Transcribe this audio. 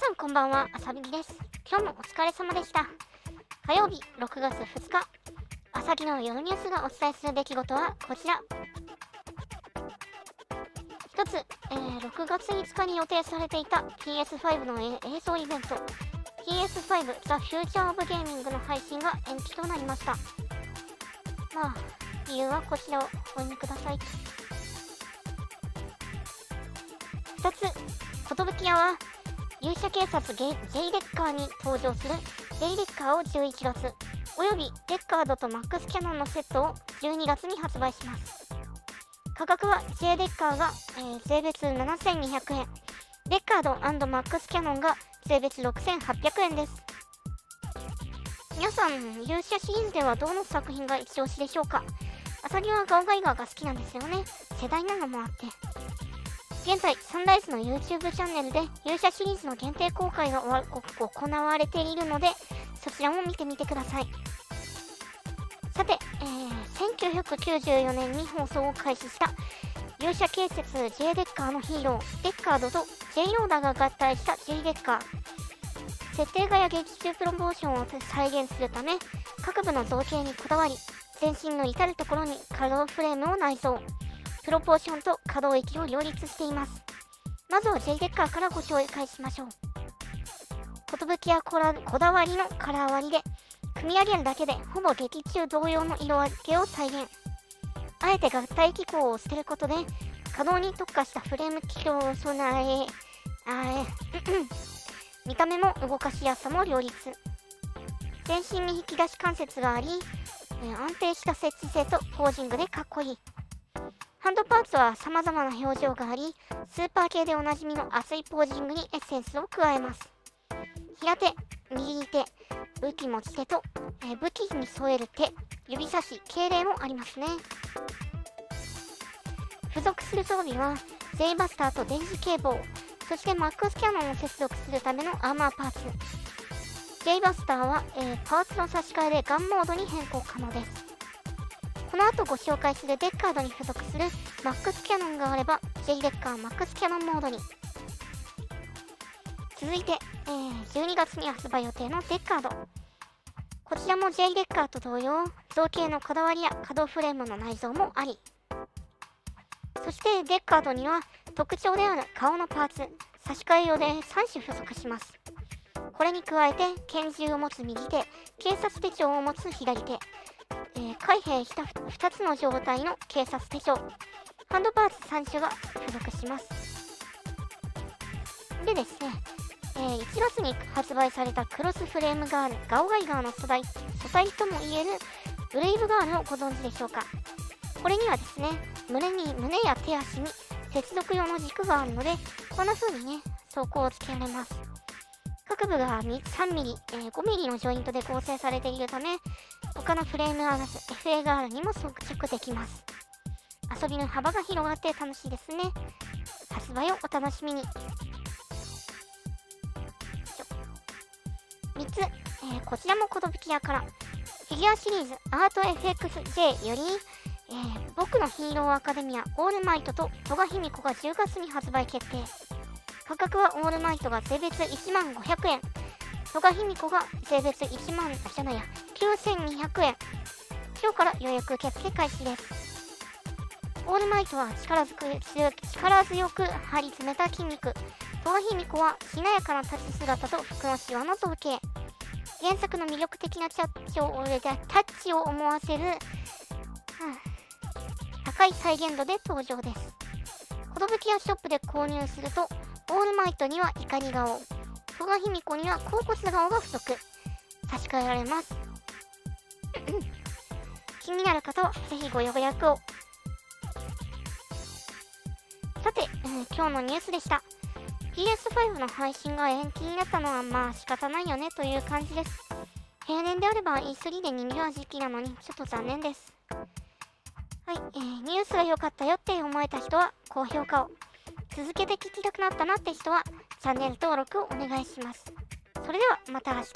さんこんばんは、あさびきです。今日もお疲れ様でした。火曜日6月2日、朝日の夜ニュースがお伝えする出来事はこちら。一つ、えー6月5日に予定されていた PS5 の映像イベント、PS5 The Future of Gaming の配信が延期となりました。まあ、理由はこちらをご読みください。2つ、寿屋は勇者警察ゲ J レッカーに登場する。J レッカーを11月およびレッカードとマックスキャノンのセットを12月に発売します。価格は J レッカーが、えー税別7200円。レッカードマックスキャノンが税別6800円です。皆さん勇者シーズではどの作品が一押しでしょうか？アサギはガオガイガーが好きなんですよね。世代なのもあって。現在、サンライズの YouTube チャンネルで勇者シリーズの限定公開が行われているので、そちらも見てみてください。さて、えー1994年に放送を開始した勇者警察 J レッカーのヒーロー、レッカードと J ローダーが合体した J レッカー。設定画や劇中プロモーションを再現するため、各部の造形にこだわり、全身の至るところにカローフレームを内蔵。プロポーションと可動域を両立しています。まずは J デッカーからご紹介しましょう。寿やこらこだわりのカラー割りで、組み上げるだけでほぼ劇中同様の色分けを再現。あえて合体機構を捨てることで、可動に特化したフレーム機構を備え、あえ、見た目も動かしやすさも両立。全身に引き出し関節があり、安定した設置性とポージングでかっこいい。ハンドパーツは様々な表情があり、スーパー系でおなじみの熱いポージングにエッセンスを加えます。平手、右手、武器持ち手と、え武器に添える手、指差し、敬礼もありますね。付属する装備は、ゼイバスターと電磁警棒、そしてマックスキャノンを接続するためのアーマーパーツ。J バスターは、えーパーツの差し替えでガンモードに変更可能です。この後ご紹介するデッカードに付属するマックスキャノンがあれば J デッカーマックスキャノンモードに。続いて、えー12月に発売予定のデッカード。こちらも J デッカーと同様造形のこだわりや可動フレームの内蔵もあり。そしてデッカードには特徴である顔のパーツ差し替え用で3種付属します。これに加えて拳銃を持つ右手警察手帳を持つ左手えー海兵した2つの状態の警察手帳。ハンドパーツ3種が付属します。でですね、えー1月に発売されたクロスフレームガールガオガイガーの素材素材ともいえるブレイブガールをご存知でしょうか。これにはですね胸に胸や手足に接続用の軸があるのでこんな風にね装甲をつけられます。各部が 3mm、えー 5mm のジョイントで構成されているため他のフレームアース FAR にも装着できます。遊びの幅が広がって楽しいですね。発売をお楽しみに。3つ、えーこちらも寿屋から。フィギュアシリーズアート FXJ より、えー僕のヒーローアカデミアオールマイトと戸賀卑弥呼が10月に発売決定。価格はオールマイトが税別1万500円。戸賀卑弥呼が税別1万あじゃないや。9200円。今日から予約受付開始です。オールマイトは力強く力強く張り詰めた筋肉。戸賀卑弥呼はしなやかな立ち姿と服のシワの造形。原作の魅力的なタッチをタッチを思わせる、はあ高い再現度で登場です。寿屋ショップで購入するとオールマイトには怒り顔。戸賀卑弥呼には甲骨顔が付属差し替えられます。気になる方はぜひご予約を。さて、えー今日のニュースでした。PS5 の配信が延期になったのはまあ仕方ないよねという感じです。平年であれば E3 で賑わう時期なのにちょっと残念です。はい、えーニュースが良かったよって思えた人は高評価を。続けて聞きたくなったなって人はチャンネル登録をお願いします。それではまた明日。